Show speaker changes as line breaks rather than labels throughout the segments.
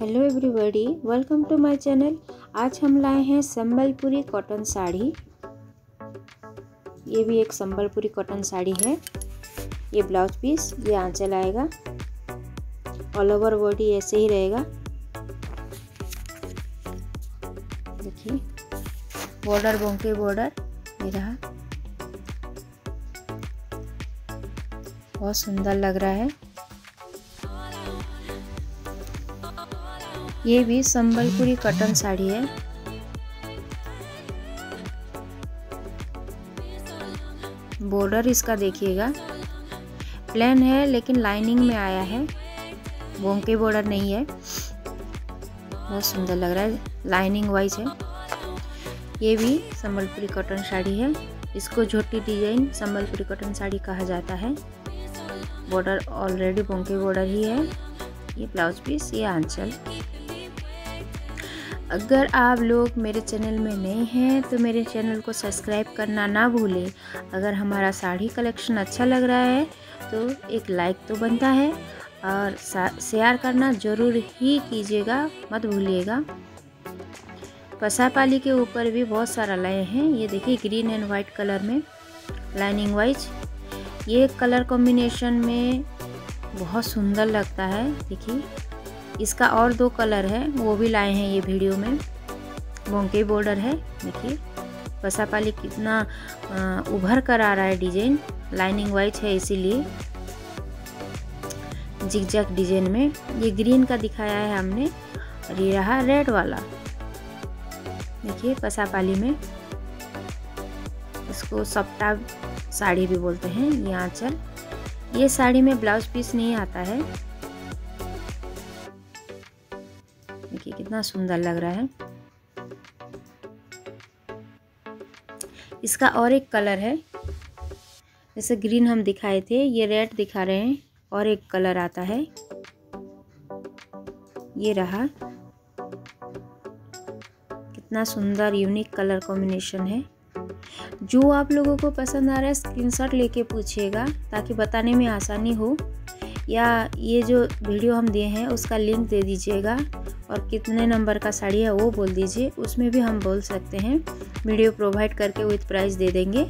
Hello everybody welcome to my channel आज हम लाए हैं संबलपुरी कॉटन साड़ी। ये भी एक संबलपुरी कॉटन साड़ी है। ये ब्लाउज पीस ये आंचल आएगा। ऑल ओवर बॉडी ऐसे ही रहेगा। देखिए बॉर्डर बोंके बॉर्डर ये रहा। बहुत सुंदर लग रहा है। ये भी संबलपुरी कॉटन साड़ी है। बॉर्डर इसका देखिएगा। प्लेन है, लेकिन लाइनिंग में आया है। बोंके बॉर्डर नहीं है। बहुत सुंदर लग रहा है। लाइनिंग वाइज है। ये भी संबलपुरी कॉटन साड़ी है। इसको झोटी डिज़ाइन संबलपुरी कॉटन साड़ी कहा जाता है। बॉर्डर ऑलरेडी बोंके बॉर्डर ही है। ये ब्लाउज पीस, ये आंचल। अगर आप लोग मेरे चैनल में नए हैं तो मेरे चैनल को सब्सक्राइब करना ना भूलें। अगर हमारा साड़ी कलेक्शन अच्छा लग रहा है तो एक लाइक तो बनता है और शेयर करना ज़रूर ही कीजिएगा, मत भूलिएगा। पसापाली के ऊपर भी बहुत सारा लाए हैं। ये देखिए, ग्रीन एंड वाइट कलर में, लाइनिंग वाइज। ये कलर कॉम्बिनेशन में बहुत सुंदर लगता है, देखिए। इसका और दो कलर है, वो भी लाए हैं ये वीडियो में। बोंके बॉर्डर है, देखिए। पसापाली कितना उभर कर आ रहा है डिज़ाइन। लाइनिंग वाइज है इसीलिए। जिगजैग डिज़ाइन में। ये ग्रीन का दिखाया है हमने, और ये रहा रेड वाला। देखिए, पसापाली में। इसको सप्ता साड़ी भी बोलते हैं, ये आंचल। ये साड़ी में ब्लाउज पीस नहीं आता है। कितना सुंदर लग रहा है। इसका और एक कलर है। जैसे ग्रीन हम दिखाए थे, ये रेड दिखा रहे हैं, और एक कलर आता है। ये रहा। कितना सुंदर, यूनिक कलर कॉम्बिनेशन है। जो आप लोगों को पसंद आ रहा है, स्क्रीनशॉट लेके पूछिएगा, ताकि बताने में आसानी हो। या ये जो वीडियो हम दिए हैं, उसका लिंक दे दीजिएगा और कितने नंबर का साड़ी है वो बोल दीजिए। उसमें भी हम बोल सकते हैं। वीडियो प्रोवाइड करके विथ प्राइस दे देंगे।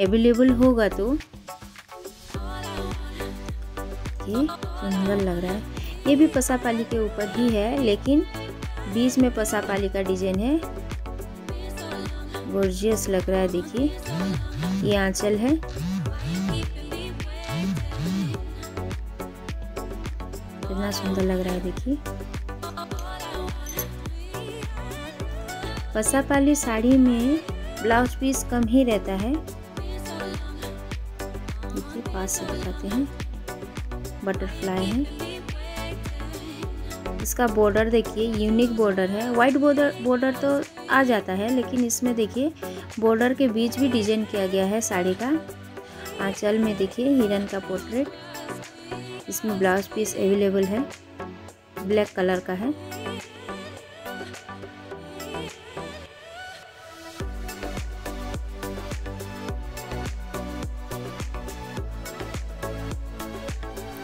अवेलेबल होगा तो। ये सुंदर लग रहा है। ये भी पसापाली के ऊपर ही है, लेकिन बीच में पसापाली का डिज़ाइन है। गोर्जियस लग रहा है, देखिए। ये आंचल है। कितना सुंदर लग रहा है देखिए। पसापाली साड़ी में ब्लाउज पीस कम ही रहता है। देखिए, पास से दिखाते हैं। बटरफ्लाई है। इसका बॉर्डर देखिए, यूनिक बॉर्डर है। वाइट बॉर्डर बॉर्डर तो आ जाता है, लेकिन इसमें देखिए, बॉर्डर के बीच भी डिज़ाइन किया गया है साड़ी का। आंचल में देखिए, हिरन का पोर्ट्रेट। इसमें ब्लाउज पीस अवेलेबल है। ब्लैक कलर का है।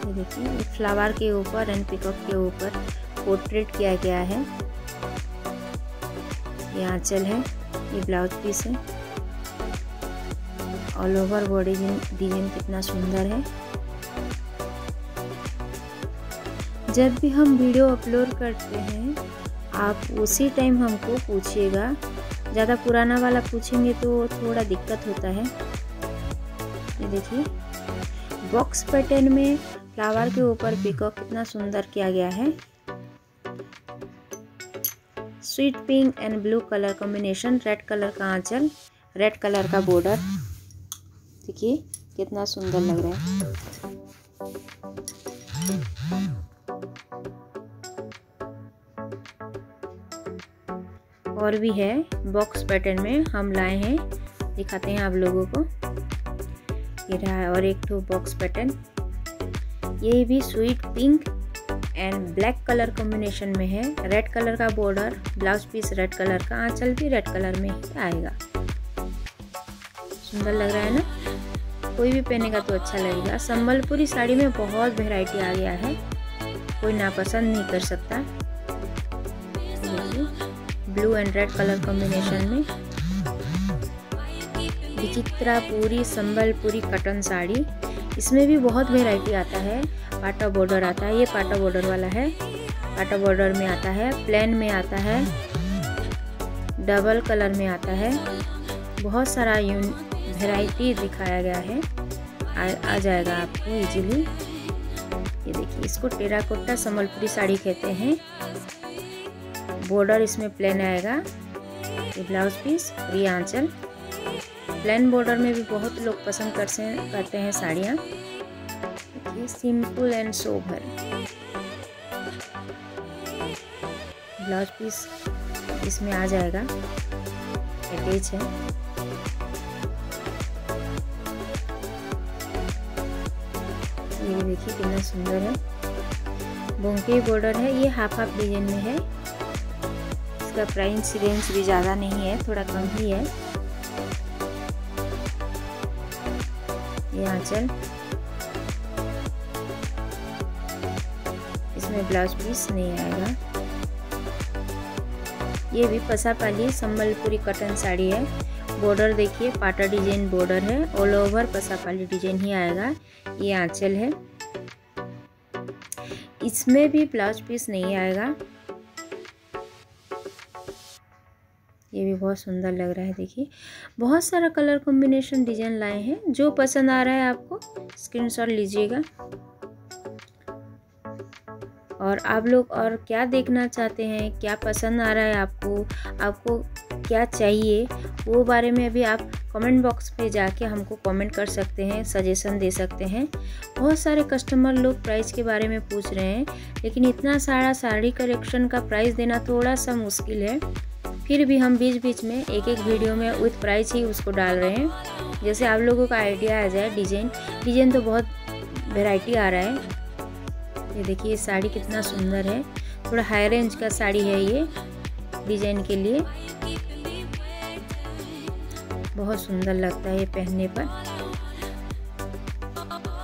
देखिए फ्लावर के ऊपर एंड पिकअप के ऊपर पोर्ट्रेट किया गया है। ये आंचल है, ये ब्लाउज पीस है। ऑल ओवर बॉडी डिज़ाइन कितना सुंदर है। जब भी हम वीडियो अपलोड करते हैं, आप उसी टाइम हमको पूछिएगा। ज़्यादा पुराना वाला पूछेंगे तो थोड़ा दिक्कत होता है। ये देखिए बॉक्स पैटर्न में फ्लावर के ऊपर पिकॉक कितना सुंदर किया गया है। Sweet pink and blue colour combination red colour का आंचल रेड कलर का बॉर्डर देखिए, कितना सुंदर लग रहा है। और भी है बॉक्स पैटर्न में हम लाए हैं। दिखाते हैं आप लोगों को। ये रहा है और एक तो बॉक्स पैटर्न ये भी sweet pink and black colour combination में है। रेड कलर का border blouse piece red colour का, आंचल भी रेड कलर में ही आएगा। सुंदर लग रहा है ना? कोई भी पहनेगा तो अच्छा लगेगा। संबलपुरी साड़ी में बहुत वेराइटी आ गया है। कोई नापसंद नहीं कर सकता। Blue and red colour combination में विचित्रा पूरी संबलपुरी कटन साड़ी। इसमें भी बहुत वेराइटी आता है। पाटा बॉर्डर आता है ये पाटा बॉर्डर वाला है। पाटा बॉर्डर में आता है प्लेन में आता है डबल कलर में आता है। बहुत सारा यून वेराइटी दिखाया गया है। आ, आ जाएगा आपको इजीली ये देखिए, इसको टेराकोटा संबलपुरी साड़ी कहते हैं। बॉर्डर इसमें प्लेन आएगा। ये ब्लाउज पीस ये आंचल। प्लेन बॉर्डर में भी बहुत लोग पसंद करते करते हैं साड़ियाँ। देखिए simple and sober blouse piece इसमें आ जाएगा। अटैच है। ये देखिए कितना सुंदर है। बोंके बॉर्डर है, ये हाफ़ हाफ़ डिज़ाइन में है। इसका प्राइस रेंज भी ज़्यादा नहीं है, थोड़ा कम ही है। ये आंचल इसमें ब्लाउज पीस नहीं आएगा। ये भी पसा पाली संबलपुरी कटन साड़ी है। बॉर्डर देखिए, पाटा डिज़ाइन बॉर्डर है ऑल ओवर पसा पाली डिज़ाइन ही आएगा, ये आंचल है। इसमें भी ब्लाउज पीस नहीं आएगा। ये भी बहुत सुंदर लग रहा है, देखिए। बहुत सारा कलर कॉम्बिनेशन डिज़ाइन लाए हैं, जो पसंद आ रहा है आपको स्क्रीनशॉट लीजिएगा। और आप लोग और क्या देखना चाहते हैं, क्या पसंद आ रहा है आपको आपको क्या चाहिए, वो बारे में भी आप कमेंट बॉक्स पे जाके हमको कमेंट कर सकते हैं सजेशन दे सकते हैं। बहुत सारे कस्टमर लोग प्राइस के बारे में पूछ रहे हैं, लेकिन इतना सारा साड़ी कलेक्शन का प्राइस देना थोड़ा सा मुश्किल है। फिर भी हम बीच बीच में एक एक वीडियो में विथ प्राइस ही उसको डाल रहे हैं। जैसे आप लोगों का आइडिया आ जाए डिज़ाइन डिज़ाइन तो बहुत वेराइटी आ रहा है। ये देखिए साड़ी कितना सुंदर है। थोड़ा हाई रेंज का साड़ी है ये डिज़ाइन के लिए। बहुत सुंदर लगता है ये पहनने पर।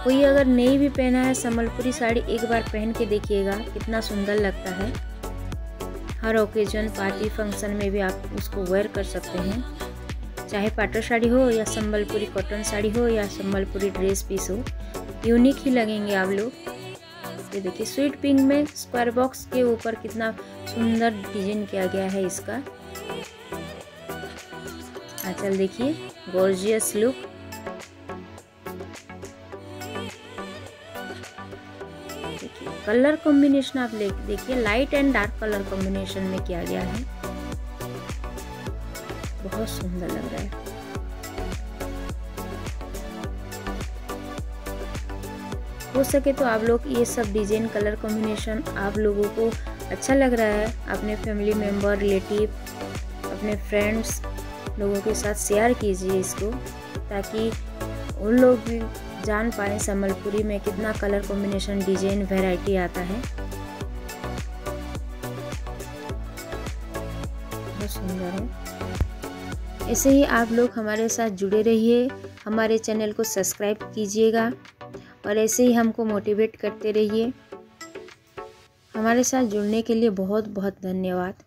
कोई अगर नहीं भी पहना है, संबलपुरी साड़ी एक बार पहन के देखिएगा, कितना सुंदर लगता है। हर ओकेजन, पार्टी, फ़ंक्शन में भी आप उसको वेयर कर सकते हैं। चाहे पाटो साड़ी हो या संबलपुरी कॉटन साड़ी हो या संबलपुरी ड्रेस पीस हो यूनिक ही लगेंगे आप लोग। ये देखिए स्वीट पिंक में स्क्वायर बॉक्स के ऊपर कितना सुंदर डिज़ाइन किया गया है इसका। आंचल देखिए गोर्जियस लुक कलर कॉम्बिनेशन आप देखिए light and dark colour combination में किया गया है। बहुत सुंदर लग रहा है। हो सके तो आप लोग ये सब डिज़ाइन कलर कॉम्बिनेशन आप लोगों को अच्छा लग रहा है। अपने फैमिली मेंबर रिलेटिव अपने फ्रेंड्स लोगों के साथ शेयर कीजिए इसको, ताकि उन लोग भी जान पाए संबलपुरी में कितना कलर कॉम्बिनेशन डिज़ाइन वैरायटी आता है। बहुत सुंदर है। ऐसे ही आप लोग हमारे साथ जुड़े रहिए, हमारे चैनल को सब्सक्राइब कीजिएगा, और ऐसे ही हमको मोटिवेट करते रहिए। हमारे साथ जुड़ने के लिए बहुत बहुत धन्यवाद।